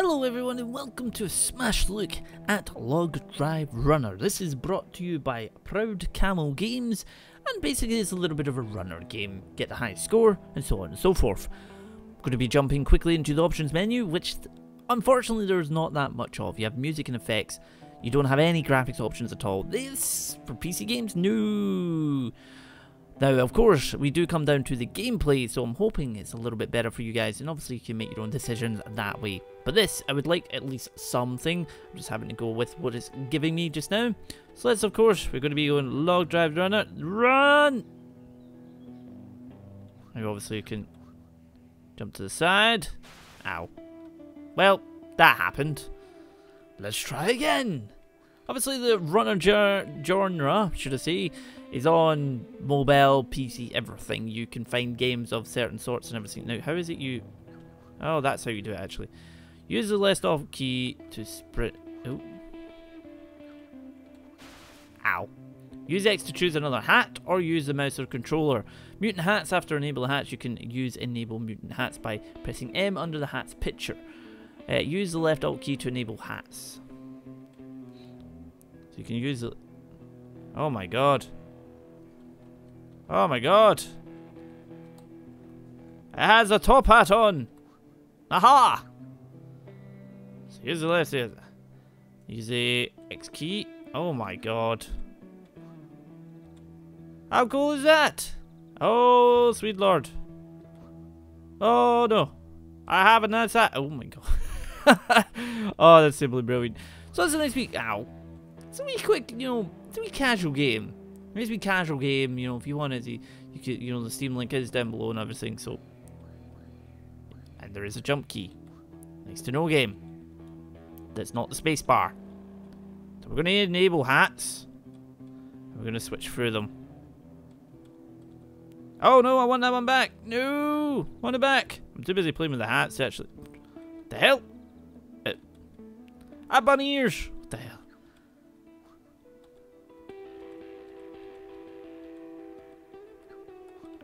Hello everyone and welcome to a smash look at Log Drive Runner. This is brought to you by Proud Camel Games and basically it's a little bit of a runner game. Get the highest score and so on and so forth. I'm going to be jumping quickly into the options menu which unfortunately there's not that much of. You have music and effects. You don't have any graphics options at all. This for PC games? No. Now, of course, we do come down to the gameplay, so I'm hoping it's a little bit better for you guys, and obviously you can make your own decisions that way. But this, I would like at least something. I'm just having to go with what it's giving me just now. So let's, of course, we're going to be going log drive runner. Run! And obviously can jump to the side. Ow. Well, that happened. Let's try again. Obviously the runner genre, should I say, is on mobile, PC, everything. You can find games of certain sorts and everything. Now, how is it you... Oh, that's how you do it, actually. Use the left off key to sprint... Oh. Ow. Use X to choose another hat, or use the mouse or controller. Mutant hats, after enable hats, you can use enable mutant hats by pressing M under the hat's picture. Uh, use the left alt key to enable hats. So you can use it. Oh my god. Oh my god. It has a top hat on. Aha! Use the left here. Use the X key. Oh my god. How cool is that? Oh, sweet lord. Oh no. I have a nice hat. Oh my god. oh, that's simply brilliant. So it's a nice week. Ow. It's a wee quick, you know, it's a wee casual game. It's a wee casual game, you know, if you wanted to, you could, you know, the Steam link is down below and everything, so. And there is a jump key. Nice to know game. That's not the space bar. So we're going to enable hats. We're going to switch through them. Oh no, I want that one back. No, I want it back. I'm too busy playing with the hats, actually. The hell? Uh, I bunny ears. What the hell?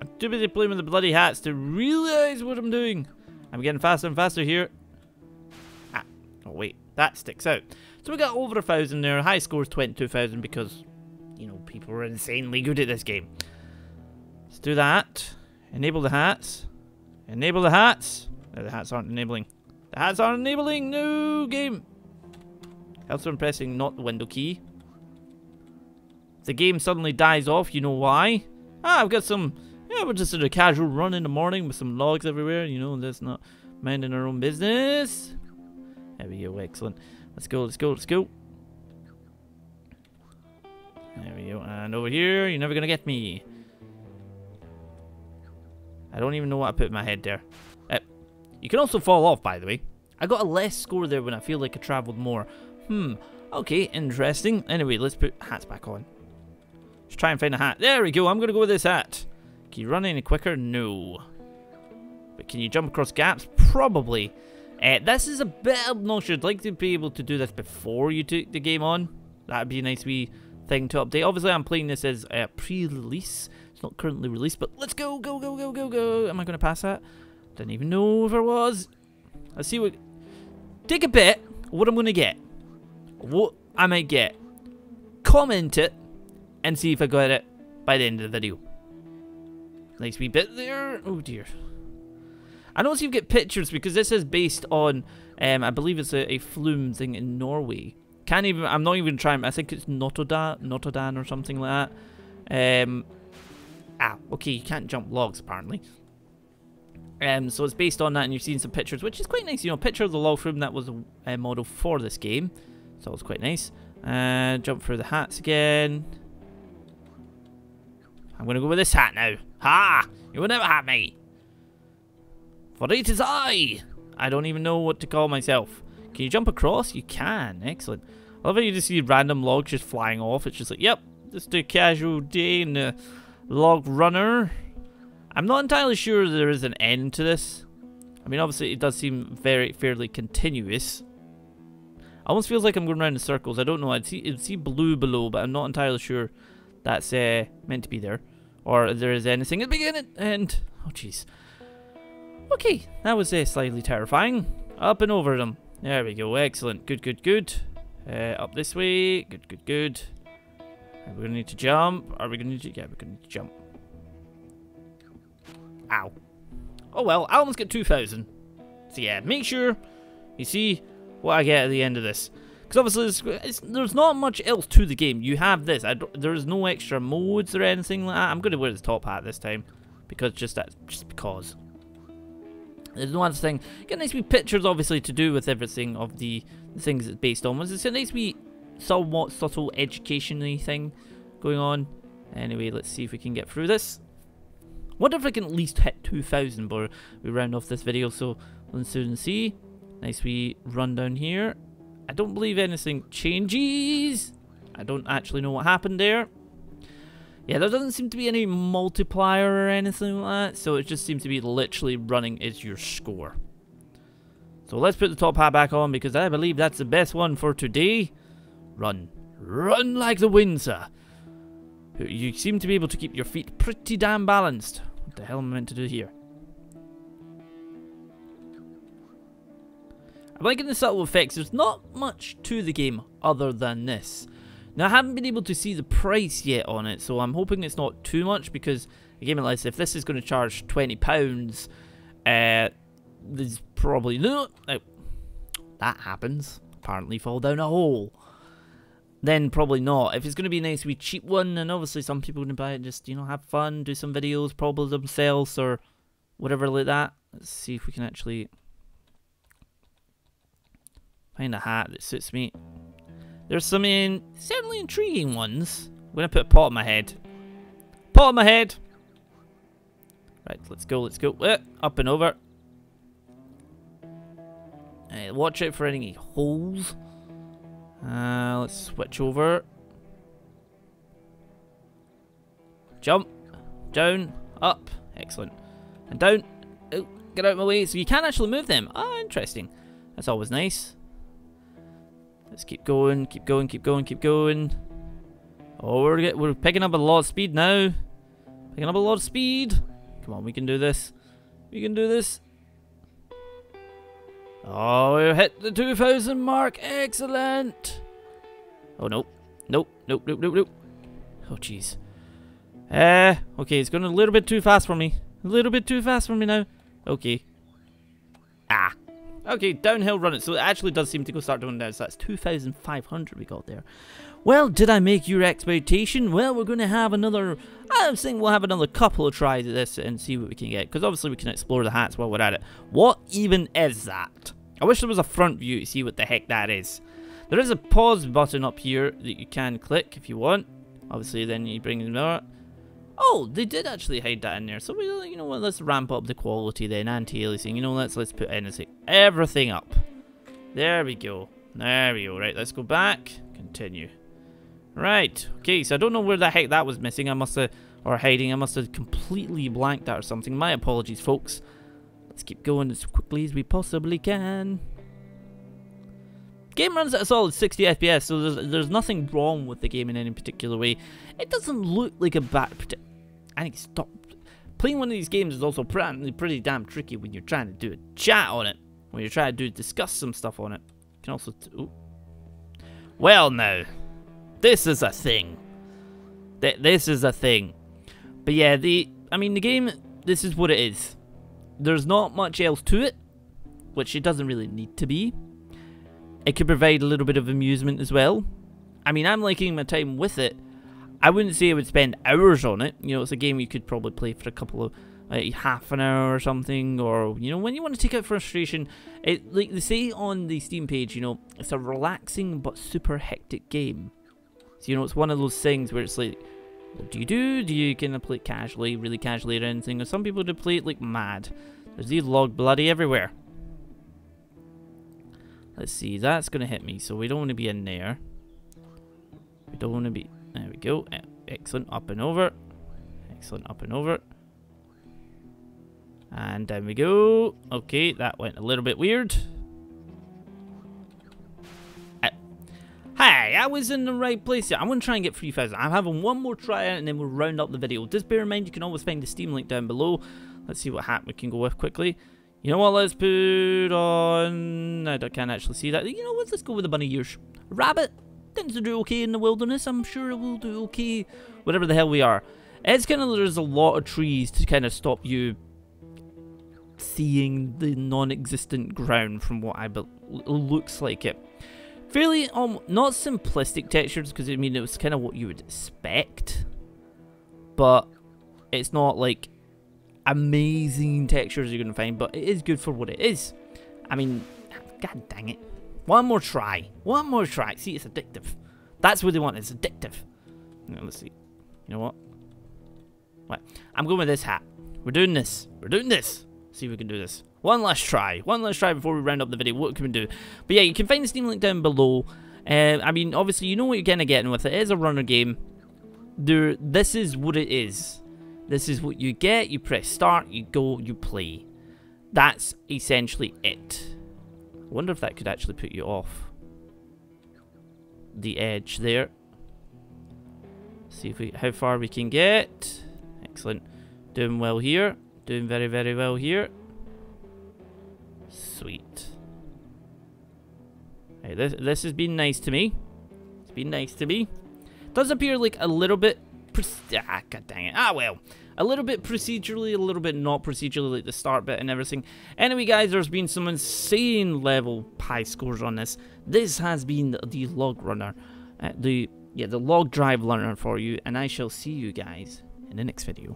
I'm too busy playing with the bloody hats to realize what I'm doing. I'm getting faster and faster here. That sticks out. So we got over a thousand there. High score is 22,000 because, you know, people are insanely good at this game. Let's do that. Enable the hats. Enable the hats. No, the hats aren't enabling. The hats aren't enabling. No game. Also, I'm pressing not the window key. If the game suddenly dies off, you know why. Ah, I've got some yeah, we're just in a casual run in the morning with some logs everywhere, you know, that's not minding our own business. There we go, excellent. Let's go, let's go, let's go. There we go, and over here, you're never gonna get me. I don't even know what I put in my head there. Uh, you can also fall off, by the way. I got a less score there when I feel like I travelled more. Hmm, okay, interesting. Anyway, let's put hats back on. Let's try and find a hat. There we go, I'm gonna go with this hat. Can you run any quicker? No. But can you jump across gaps? Probably. Uh, this is a bit obnoxious. I'd like to be able to do this before you take the game on. That'd be a nice wee thing to update. Obviously, I'm playing this as a pre-release. It's not currently released, but let's go, go, go, go, go, go. Am I going to pass that? Didn't even know if I was. Let's see what... Take a bit what I'm going to get. What I might get. Comment it and see if I got it by the end of the video. Nice wee bit there. Oh dear. I know you get pictures because this is based on, um, I believe it's a, a flume thing in Norway. Can't even, I'm not even trying, I think it's Notodan, Notodan or something like that. Um, ah, okay, you can't jump logs apparently. Um, so it's based on that and you've seen some pictures, which is quite nice. You know, picture of the log flume that was a, a model for this game. So it's quite nice. Uh, jump through the hats again. I'm going to go with this hat now. Ha! You will never have me. For it is I. I don't even know what to call myself. Can you jump across? You can. Excellent. I love how you just see random logs just flying off. It's just like, yep, just a casual day in the log runner. I'm not entirely sure there is an end to this. I mean, obviously, it does seem very fairly continuous. Almost feels like I'm going around in circles. I don't know. I'd see, I'd see blue below, but I'm not entirely sure that's uh, meant to be there. Or there is anything at the beginning. And, oh jeez. Okay, that was uh, slightly terrifying. Up and over them. There we go. Excellent. Good, good, good. Uh, up this way. Good, good, good. We're we going to need to jump? Are we going to need to... Yeah, we're going to need to jump. Ow. Oh well, I almost get 2,000. So yeah, make sure you see what I get at the end of this. Because obviously, it's, there's not much else to the game. You have this. there's no extra modes or anything like that. I'm going to wear the top hat this time. Because just that, just because. There's no other thing. Get nice wee pictures, obviously, to do with everything of the, things it's based on. It's a nice wee, somewhat subtle educationally thing going on. Anyway, let's see if we can get through this. Wonder if I can at least hit 2,000 before we round off this video. So let's soon see. Nice wee run down here. I don't believe anything changes. I don't actually know what happened there. Yeah, there doesn't seem to be any multiplier or anything like that, so it just seems to be literally running is your score. So let's put the top hat back on because I believe that's the best one for today. Run. Run like the wind, sir. You seem to be able to keep your feet pretty damn balanced. What the hell am I meant to do here? I'm liking the subtle effects. There's not much to the game other than this. Now, I haven't been able to see the price yet on it, so I'm hoping it's not too much because a game like if this is going to charge £20, uh, there's probably no... Oh, that happens. Apparently fall down a hole. Then probably not. If it's going to be a nice wee cheap one, and obviously some people are going to buy it just, you know, have fun, do some videos, probably themselves, or whatever like that. Let's see if we can actually find a hat that suits me. There's some in, certainly intriguing ones. I'm going to put a pot on my head. Pot on my head! Right, let's go, let's go. Uh, up and over. Watch out for any holes. Uh, let's switch over. Jump. Down. Up. Excellent. And down. Oh, get out of my way. So you can actually move them. Ah, interesting. That's always nice. Let's keep going, keep going, keep going, keep going. Oh, we're get, we're picking up a lot of speed now. Picking up a lot of speed. Come on, we can do this. We can do this. Oh, we hit the 2,000 mark. Excellent. Oh, no. Nope, nope, nope, nope, nope. Oh, jeez. Uh, okay, it's going a little bit too fast for me. A little bit too fast for me now. Okay. Ah. Okay, downhill run it. So it actually does seem to go start doing down. So that's 2,500 we got there. Well, did I make your expectation? Well, we're going to have another... I was thinking we'll have another couple of tries at this and see what we can get. Because obviously we can explore the hats while we're at it. What even is that? I wish there was a front view to see what the heck that is. There is a pause button up here that you can click if you want. Obviously, then you bring them out. Oh, they did actually hide that in there. So we, you know what? Let's ramp up the quality then. Anti-aliasing. You know, let's let's put anything, everything up. There we go. There we go. Right, let's go back. Continue. Right. Okay. So I don't know where the heck that was missing. I must have, or hiding. I must have completely blanked that or something. My apologies, folks. Let's keep going as quickly as we possibly can. Game runs at a solid 60 FPS, so there's, there's nothing wrong with the game in any particular way. It doesn't look like a bad... I think stop. Playing one of these games is also pretty, pretty damn tricky when you're trying to do a chat on it. When you're trying to do discuss some stuff on it. You can also... Ooh. Well now, this is a thing. Th this is a thing. But yeah, the... I mean, the game, this is what it is. There's not much else to it, which it doesn't really need to be. It could provide a little bit of amusement as well. I mean, I'm liking my time with it. I wouldn't say I would spend hours on it. You know, it's a game you could probably play for a couple of like half an hour or something, or you know, when you want to take out frustration. It like they say on the Steam page, you know, it's a relaxing but super hectic game. So you know, it's one of those things where it's like, what do you do? Do you kind of play it casually, really casually, or anything? Or some people do play it like mad. There's these log bloody everywhere. Let's see, that's going to hit me, so we don't want to be in there. We don't want to be... There we go. Excellent, up and over. Excellent, up and over. And down we go. Okay, that went a little bit weird. Uh, hey, I was in the right place here. I'm going to try and get 3,000. I'm having one more try and then we'll round up the video. Just bear in mind, you can always find the Steam link down below. Let's see what hat we can go with quickly. You know what? Let's put on. I can't actually see that. You know what? Let's go with the bunny ears. Rabbit tends to do okay in the wilderness. I'm sure it will do okay. Whatever the hell we are. It's kind of there's a lot of trees to kind of stop you seeing the non-existent ground from what I looks like it. Fairly, um, not simplistic textures because I mean it was kind of what you would expect, but it's not like amazing textures you're gonna find. But it is good for what it is. I mean, god dang it, one more try, one more try. See, it's addictive. That's what they want. It's addictive. Now, let's see. You know what? What? I'm going with this hat. We're doing this. We're doing this. See if we can do this. One last try. One last try before we round up the video. What can we do? But yeah, you can find the Steam link down below. Uh, I mean, obviously, you know what you're kind of getting with it. It is a runner game. There, this is what it is. This is what you get. You press start, you go, you play. That's essentially it. I wonder if that could actually put you off the edge there. See if we how far we can get. Excellent. Doing well here. Doing very, very well here. Sweet. Hey, this, this has been nice to me. It's been nice to me. Does appear like a little bit... Ah, god dang it. Ah, well. A little bit procedurally, a little bit not procedurally, like the start bit and everything. Anyway, guys, there's been some insane level high scores on this. This has been the log runner. Uh, the, yeah, the log drive runner for you. And I shall see you guys in the next video.